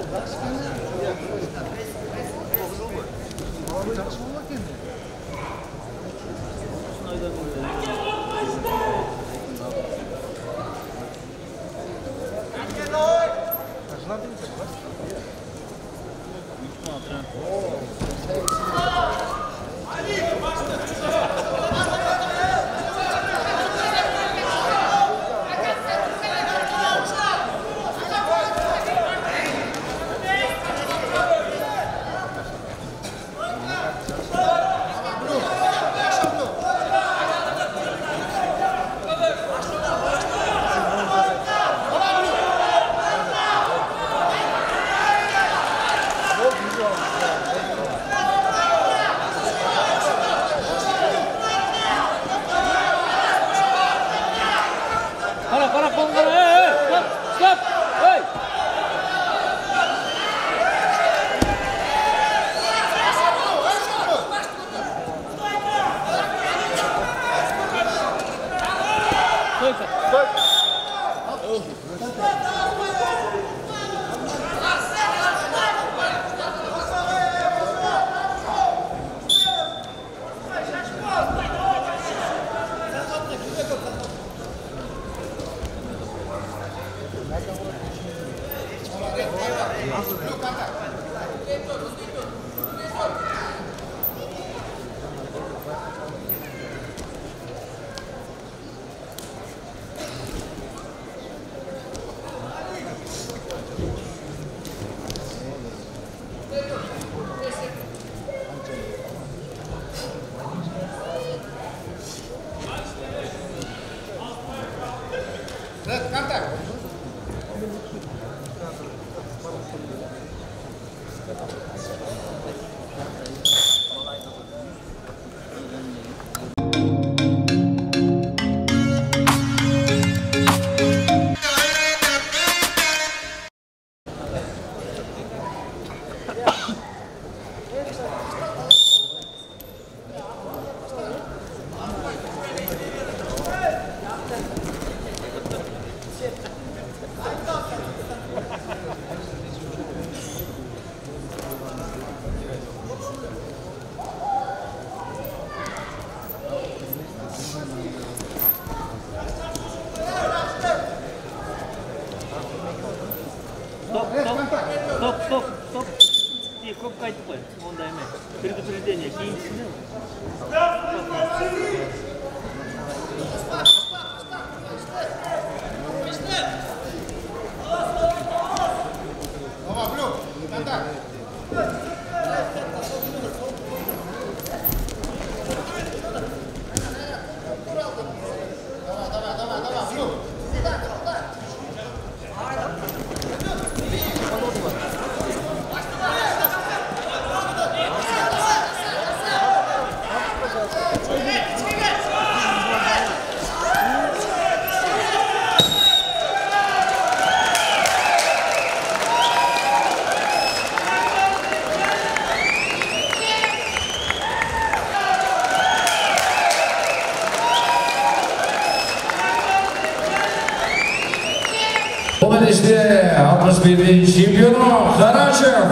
Başkanım. Başkanım. Başkanım. Başkanım. Başkanım. Canta. Não, não, não. 簡単。Стоп, стоп, стоп, стоп, стоп. И кнопка айтып қой, онда емес. Предупреждение, кейін түсінемін. O halde işte 61. şampiyonu Karaşev.